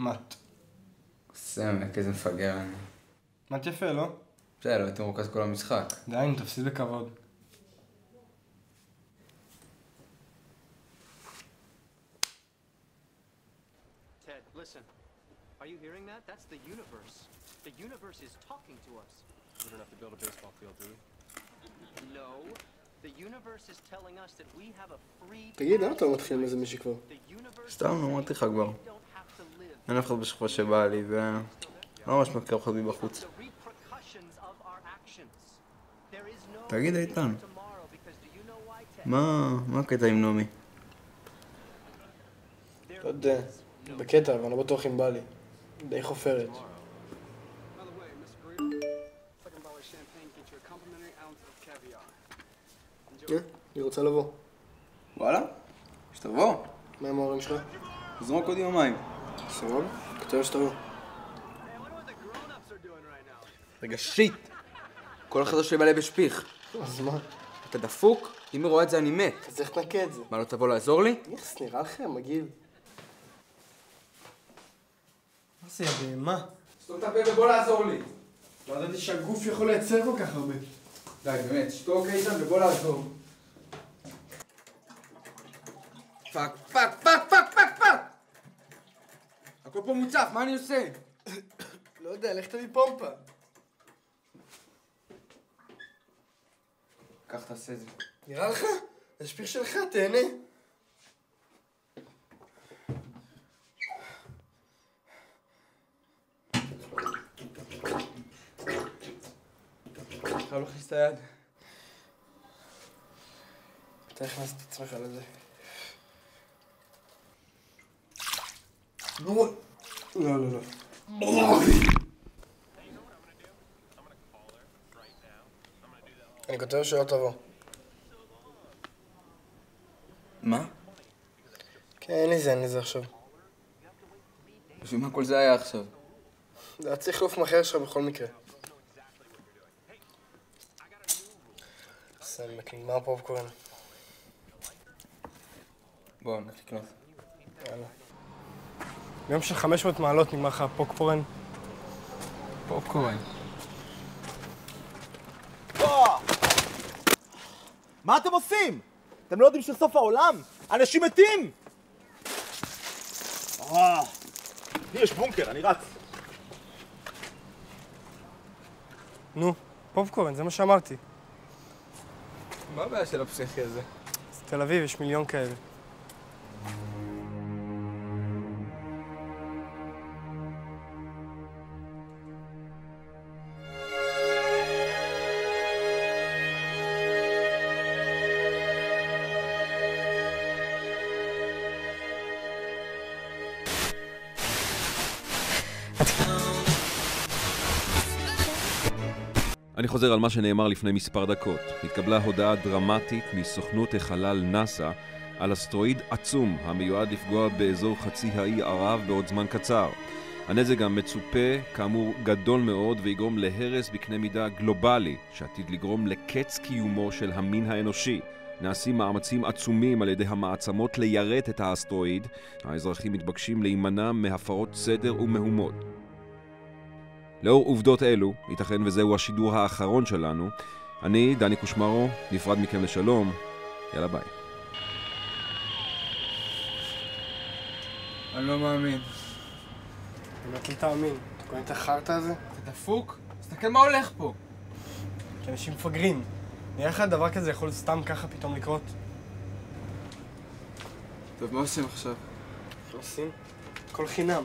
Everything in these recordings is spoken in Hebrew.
מת. סמק, איזה מפגר אני. מת יפה, לא? בסדר, הייתי מרוכז כל המשחק. די, נו, תפסיד בכבוד. Ted, listen. Are you hearing that? That's the universe. The universe is talking to us. We don't have to build a baseball field, do we? No. The universe is telling us that we have a free תגיד, למה אתה לא מתחיל עם איזה מישהי כבר? The universe סתם, אמרתי לך כבר. אין אף אחד בשכבה שבא לי, ו... לא ממש מכיר אף אחד מבחוץ. תגיד, איתן? מה מה הקטע עם נעמי? לא יודע. בקטע, אבל אני לא בטוח אם בא לי. די חופרת. היא רוצה לבוא. וואלה? שתבוא. מה עם ההורים שלך? זרוק עוד יומיים. סבבה? כתוב שתבוא. רגע, שיט! כל החדר שלי מלא בשפיך. אז מה? אתה דפוק? אם היא רואה את זה אני מת. אז איך תנקה את זה? מה, לא תבוא לעזור לי? איך נראה לכם? מגעיל. מה זה, בהמה? סתום את הפה ובוא לעזור לי. לא ידעתי שהגוף יכול לייצר כל כך הרבה. די, באמת, שתוק איתן ובוא לעזור. fuck, fuck, fuck, fuck, fuck, fuck! הכל פה מוצף, מה אני עושה? לא יודע, לך תביא פומפה. קח תעשה את זה. נראה לך? זה שפיך שלך, תהנה. חייב להכניס את היד. אתה הכנסת את עצמך לזה. לא, לא, לא. אני כותב שלא תבוא. מה? כן, אין לי זה, אין לי זה עכשיו. בשביל מה כל זה היה עכשיו? זה היה צריך לעוף מאחר שלך בכל מקרה. סמק, נגמר פופקורן. בוא, נלך לקנות. יאללה. ביום של 500 מעלות נגמר לך הפופקורן. פופקורן. מה אתם עושים? אתם לא יודעים שסוף העולם? אנשים מתים! אה, לי יש בונקר, אני רץ. נו, פופקורן, זה מה שאמרתי. מה הבעיה של הפסיכי הזה? תל אביב, יש מיליון כאלה. אני חוזר על מה שנאמר לפני מספר דקות. התקבלה הודעה דרמטית מסוכנות החלל נאס"א על אסטרואיד עצום המיועד לפגוע באזור חצי האי ערב בעוד זמן קצר. הנזק המצופה, כאמור, גדול מאוד ויגרום להרס בקנה מידה גלובלי, שעתיד לגרום לקץ קיומו של המין האנושי. נעשים מאמצים עצומים על ידי המעצמות ליירט את האסטרואיד. האזרחים מתבקשים להימנע מהפרות סדר ומהומות. לאור עובדות אלו, ייתכן וזהו השידור האחרון שלנו, אני, דני קושמרו, נפרד מכם לשלום, יאללה ביי. אני לא מאמין. באמת לא תאמין. אתה קונה את החרטא הזה? אתה דפוק? תסתכל מה הולך פה. כי אנשים מפגרים. נראה לך דבר כזה יכול סתם ככה פתאום לקרות? טוב, מה עושים עכשיו? מה עושים? הכל חינם.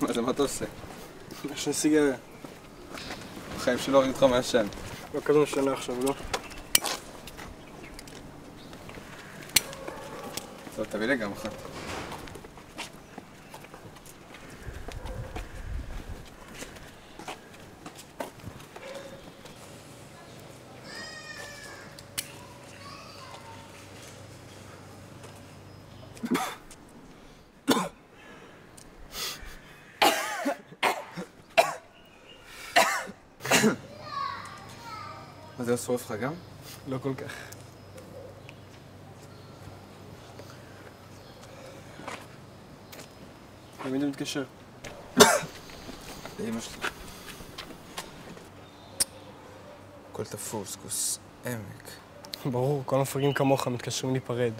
מה זה, מה אתה עושה? יש לי סיגריה. בחיים שלא ראיתי אותך מעשן. לא כזה משנה עכשיו, לא? טוב, תביא לי גם אחת. you לא שורף לך גם? לא כל כך. למי אתה מתקשר? לאמא שלי. הכל תפוס, כוס עמק. ברור, כל המפגרים כמוך מתקשרים להיפרד.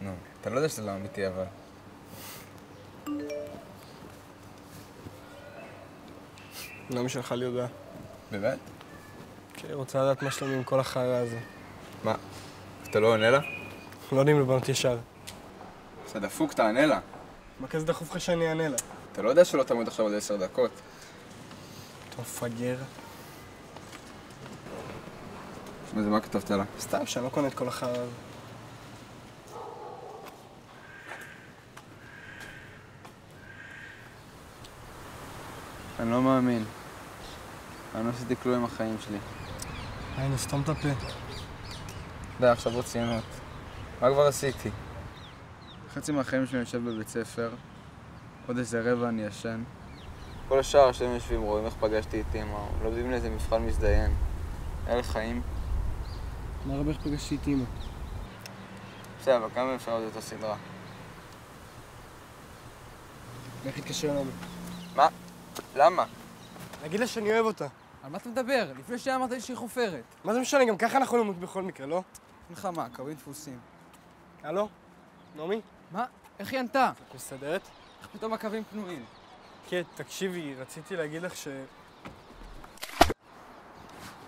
נו, אתה לא יודע שזה לא אמיתי, אבל... נעמי שלחה לי הודעה. באמת? כן, רוצה לדעת מה שלומי עם כל החרא הזה. מה? אתה לא עונה לה? לא יודעים לבנות ישר. אתה דפוק, תענה לה. מה כזה דחוף לך שאני אענה לה? אתה לא יודע שלא תעמוד עכשיו עוד עשר דקות. אתה מפגר. מה זה, מה כתבת לה? סתם, שאני לא קונה את כל החרא הזה. אני לא מאמין. אני לא עשיתי כלום עם החיים שלי. היי, נסתום את הפה. די, עכשיו רצינות. מה כבר עשיתי? חצי מהחיים שלי יושב בבית ספר, עוד איזה רבע אני ישן. כל השאר שאתם יושבים רואים איך פגשתי איתי אמא, לומדים לאיזה מבחן מזדיין. אלה חיים. מה רבה איך פגשתי את אימא? בסדר, אבל כמה אפשר עוד את הסדרה? איך התקשר נעמי? מה? למה? להגיד לה שאני אוהב אותה. על מה אתה מדבר? לפני שנייה אמרת לי שהיא חופרת. מה זה משנה? גם ככה אנחנו נמות בכל מקרה, לא? אין לך מה, קווים דפוסים. הלו? נעמי? מה? איך היא ענתה? את מסתדרת? איך פתאום הקווים פנויים? כן, תקשיבי, רציתי להגיד לך ש...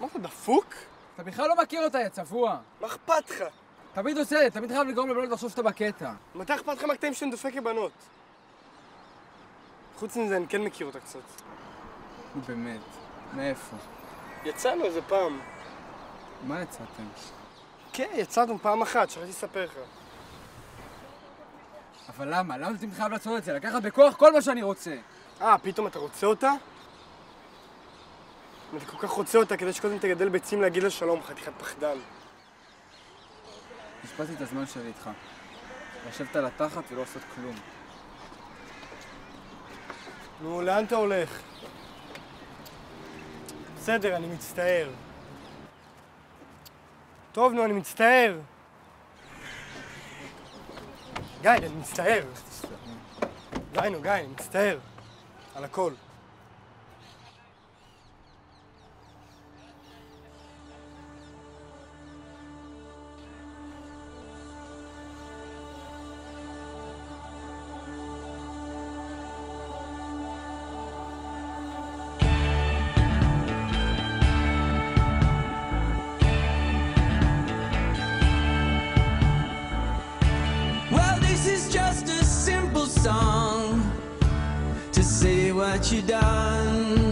מה אתה דפוק? אתה בכלל לא מכיר אותה, יא צבוע. מה אכפת לך? תמיד עושה, תמיד חייב לגרום לבנות לחשוב שאתה בקטע. מתי אכפת לך מהקטעים שאני דופק כבנות? חוץ מזה, אני כן מכיר אותה קצת. באמת, מאיפה? יצאנו איזה פעם. מה יצאתם? כן, יצאנו פעם אחת, שכחתי לספר לך. אבל למה? למה אתם חייב לעשות את זה? לקחת בכוח כל מה שאני רוצה. אה, פתאום אתה רוצה אותה? אתה כל כך רוצה אותה כדי שקודם תגדל ביצים להגיד לה שלום, חתיכת פחדן. השפעתי את הזמן שלי איתך. לשבת על התחת ולא לעשות כלום. נו, לאן אתה הולך? בסדר, אני מצטער. טוב, נו, אני מצטער. גיא, אני מצטער. די, נו, גיא, אני מצטער. על הכל. To say what you done.